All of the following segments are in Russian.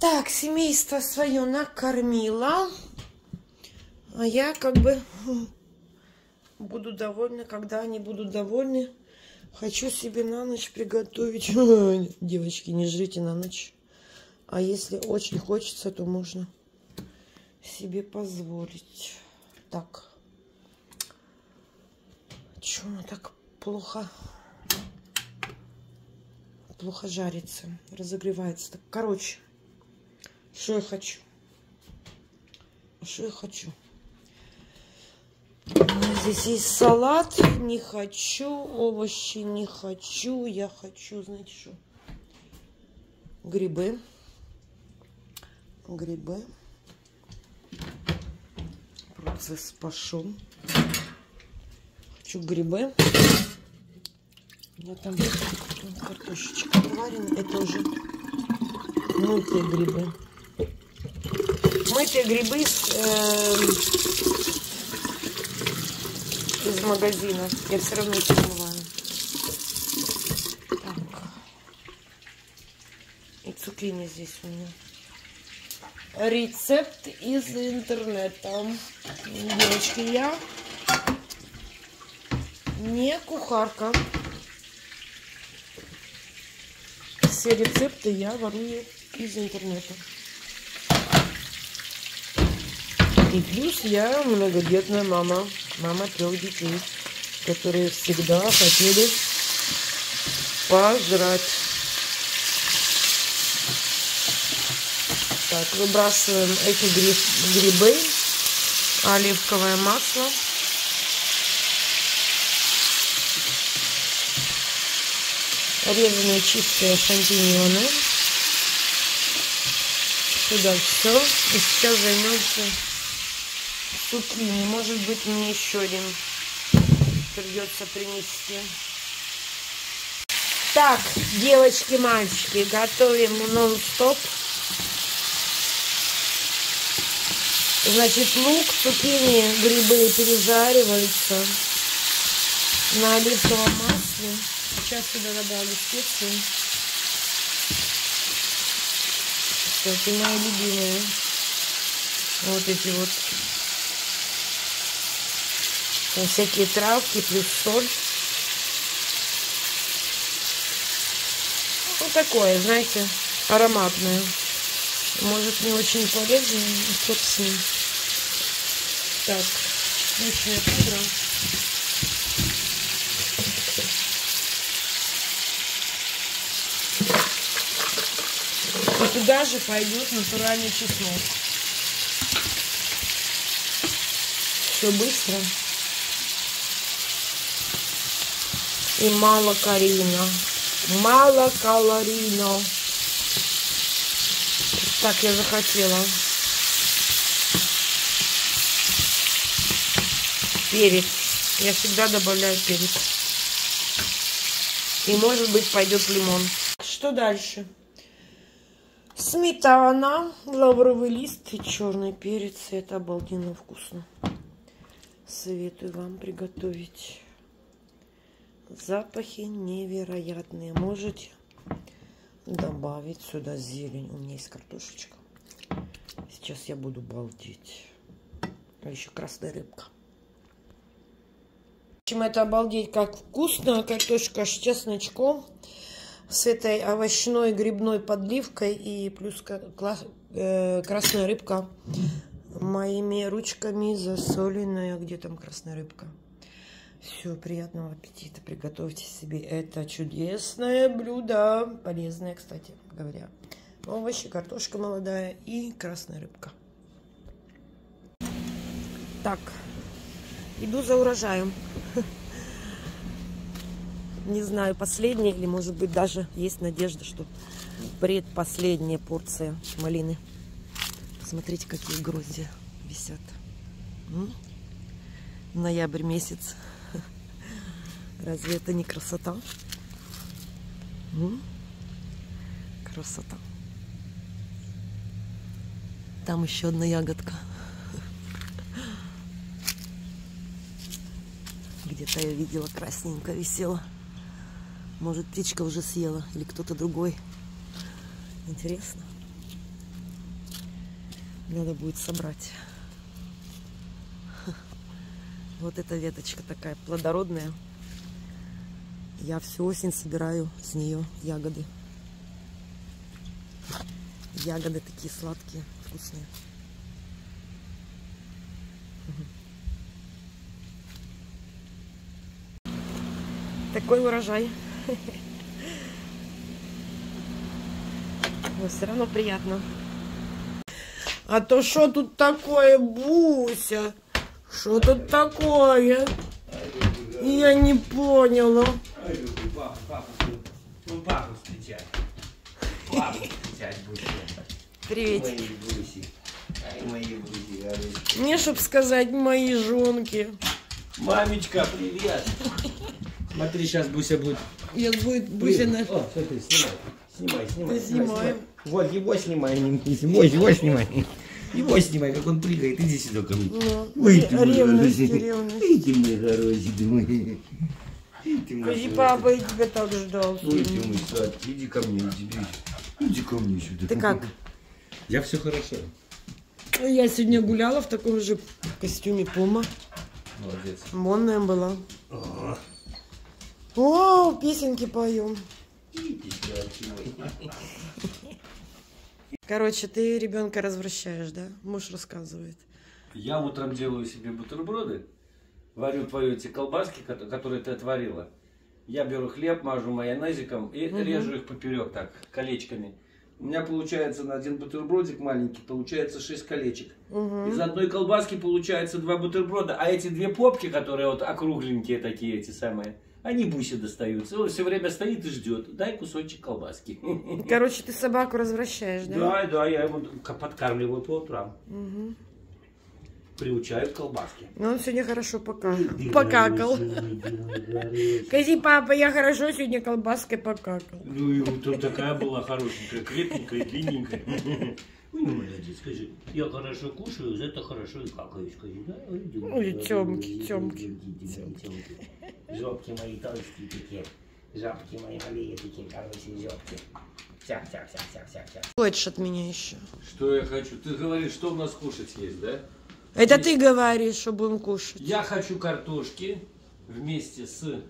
Так, семейство свое накормила. А я как бы буду довольна, когда они будут довольны. Хочу себе на ночь приготовить. Девочки, не жрите на ночь. А если очень хочется, то можно себе позволить. Так. Оно так плохо? Плохо жарится. Разогревается. Так, короче. Что я хочу? Что я хочу? Здесь есть салат, не хочу, овощи не хочу, я хочу, знаете что, грибы, грибы, процесс пошел, хочу грибы, у меня там картошечка вареная, это уже мытые грибы, мытые грибы с, э, из магазина. Я все равно их смываю. Так. И цукини здесь у меня. Рецепт из интернета. Девочки, я не кухарка. Все рецепты я ворую из интернета. И плюс я многодетная мама мама трех детей, которые всегда хотели пожрать. Так, выбрасываем эти гриб, грибы, оливковое масло. Резанные чистые шампиньоны. Сюда все. И сейчас займемся цукини. Может быть, мне еще один придется принести. Так, девочки, мальчики, готовим нон-стоп. Значит, лук, цукини, грибы пережариваются на оливковом масле. Сейчас сюда добавлю специи. Кстати, мои любимые. Вот эти вот всякие травки плюс соль. Ну, такое, знаете, ароматное. Может, не очень полезно, но хоть с ним. Так, лишняя пудра. И туда же пойдет натуральный чеснок. Все быстро. И мало калорийно. Мало калорийно. Так я захотела. Перец. Я всегда добавляю перец. И может быть пойдет лимон. Что дальше? Сметана, лавровый лист и черный перец. Это обалденно вкусно. Советую вам приготовить. Запахи невероятные. Можете добавить сюда зелень. У меня есть картошечка. Сейчас я буду балдеть. А еще красная рыбка. В общем, это обалдеть как вкусно. Картошка с чесночком. С этой овощной грибной подливкой. И плюс э, красная рыбка моими ручками засоленная. Где там красная рыбка? Все, приятного аппетита. Приготовьте себе это чудесное блюдо. Полезное, кстати говоря. Овощи, картошка молодая и красная рыбка. Так, иду за урожаем. Не знаю, последняя или, может быть, даже есть надежда, что предпоследняя порция малины. Посмотрите, какие грозди висят. М? Ноябрь месяц. Разве это не красота? М? Красота. Там еще одна ягодка. Где-то я видела, красненько висела. Может, птичка уже съела или кто-то другой. Интересно. Надо будет собрать. Вот эта веточка такая плодородная. Я всю осень собираю с нее ягоды. Ягоды такие сладкие, вкусные. Такой урожай. Но все равно приятно. А то что тут такое, Буся? Что тут такое? Я не поняла. Ну, папу встречать. Папу встречать будешь. Привет. Мои буси. Ай, мои горячие. Мне, чтоб сказать, мои жонки. Мамечка, привет. Смотри, сейчас Буся будет. Я будет Буся на... О, смотри, снимай. Снимай, снимай. Да снимаем. Вот, его снимай, не не его, его снимай. Его снимай, как он прыгает. Иди сюда ко мне. Ну, Ой, ты мой хороший. Иди, мой хороший, ты мой. Иди, папа, я тебя так ждал. Ой, ты мой сладкий, иди ко мне, иди, иди. Иди ко мне сюда. Ты как? Я все хорошо. Я сегодня гуляла в таком же костюме Пума. Молодец. Монная была. О, О, песенки поем. иди. Короче, ты ребенка развращаешь, да? Муж рассказывает. Я утром делаю себе бутерброды, варю твои эти колбаски, ко- которые ты отварила. Я беру хлеб, мажу майонезиком и режу их поперек так, колечками. У меня получается на один бутербродик маленький, получается 6 колечек. Из одной колбаски получается два бутерброда, а эти две попки, которые вот округленькие такие, эти самые, они бусе достаются. Он все время стоит и ждет. Дай кусочек колбаски. Короче, ты собаку развращаешь, да? Да, да, я его подкармливаю по утрам. Приучаю к колбаске. Ну, он сегодня хорошо пока... покакал. Скажи, папа, я хорошо сегодня колбаской покакал. Ну и вот такая была хорошенькая, крепенькая, длинненькая. Ой, ну молодец, скажи, я хорошо кушаю, за это хорошо и какаю, скажи, да? Ой, тёмки, тёмки, иди, тёмки. Жопки мои толстые такие, жопки мои малые такие, короче, жопки. Вся, вся, вся, вся, вся, вся. Хочешь от меня еще? Что я хочу? Ты говоришь, что у нас кушать есть, да? Это ты говоришь, что будем кушать. Я хочу картошки вместе с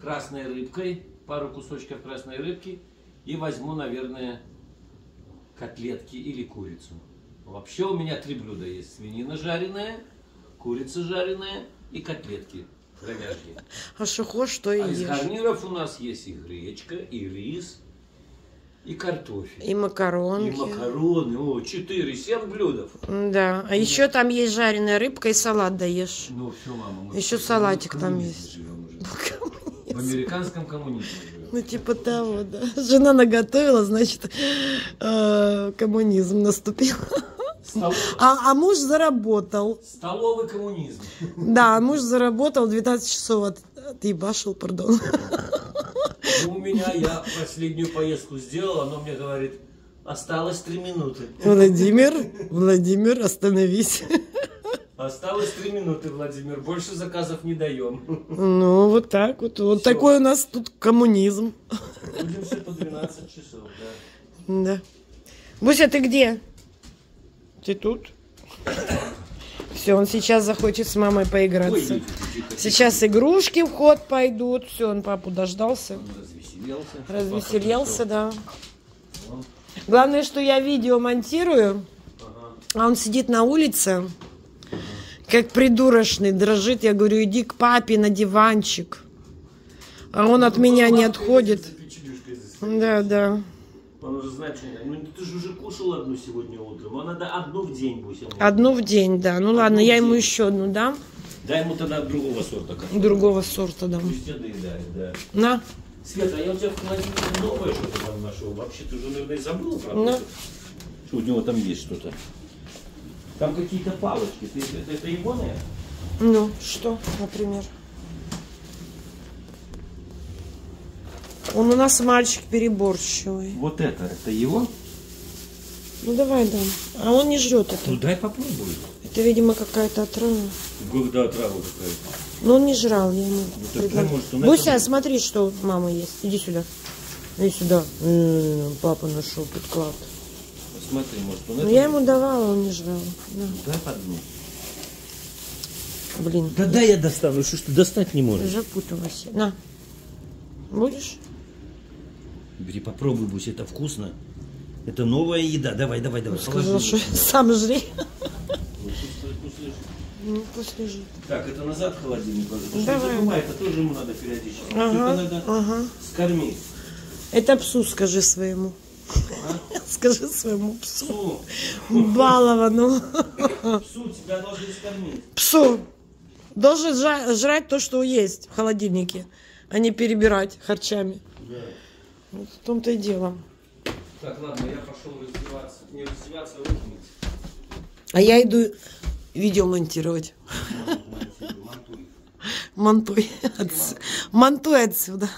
красной рыбкой, пару кусочков красной рыбки и возьму, наверное, котлетки или курицу. Вообще у меня три блюда есть. Свинина жареная, курица жареная и котлетки говяжьи. А что хочешь, то и А из ешь. гарниров у нас есть и гречка, и рис, и картофель. И И макаронки. макароны. О, четыре, семь блюдов. Да. А еще там есть жареная рыбка и салат даешь. Ну все, мама. мы Еще салатик там есть. живем уже. В американском коммунизме живем. Ну, типа того, да. Жена наготовила, значит, э, коммунизм наступил. А, а муж заработал. Столовый коммунизм. Да, муж заработал 12 часов от, отъебашил, пардон. Ну, у меня я последнюю поездку сделал, оно мне говорит, осталось три минуты. Владимир, Владимир, остановись. Осталось три минуты, Владимир, больше заказов не даем. Ну, вот так вот. Вот Всё. такой у нас тут коммунизм. Будем все по 12 часов, да. Да. Буся, ты где? Ты тут? Все, он сейчас захочет с мамой Ой, поиграться. Сейчас игрушки в ход пойдут. Все, он папу дождался. Он развеселился. Развеселился, да. Главное, что я видео монтирую, Ага. а он сидит на улице, как придурочный, дрожит. Я говорю, иди к папе на диванчик. А он от меня не отходит. Да, да. Он уже знает, что... Ну, ты же уже кушал одну сегодня утром. А надо одну в день, Буся. Одну в день, да. Ну ладно, в я ему день. еще одну дам. Дай ему тогда другого сорта. как- Другого сорта дам. Пусть тебя доедает, да. На. Света, а я у тебя в холодильнике новое что-то там нашел. Вообще, ты уже, наверное, и забыла, правда? Ну. Что у него там есть что-то? Там какие-то палочки. Ты, это, это его, наверное? Ну, что, например? Он у нас мальчик переборчивый. Вот это, это его? Ну давай дам. А он не жрет это. Ну дай попробуй. Это, видимо, какая-то отрава. Когда отрава какая-то. Но он не жрал, я ему так предлагаю. может, Буся, это- смотри, что мама есть. Иди сюда. Иди сюда. М, Папа нашел подклад. Смотри, может он Ну, я ему давала, он не жрал. На, Дай по дну. блин, Да дай я достану, что ж ты достать не можешь? запуталась. На. Будешь? Бери, попробуй, Бусь, это вкусно. Это новая еда. Давай, давай, давай. Сказал, положи. что сам жри. Ну, пусть лежит. Так, это назад в холодильник положи. потому что Давай. не забывай, это тоже ему надо периодически. Ага, Только надо ага. скормить. Это псу скажи своему. А? Скажи своему псу. Псу, Баловану. псу тебя должны скормить. Псу. Должен жрать то, что есть в холодильнике, а не перебирать харчами. Да. Вот в том-то и дело. Так, ладно, я пошел раздеваться. Не раздеваться, а руки мыть. А я иду видео монтировать. Монтуй. Монтуй отсюда.